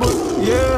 Yeah.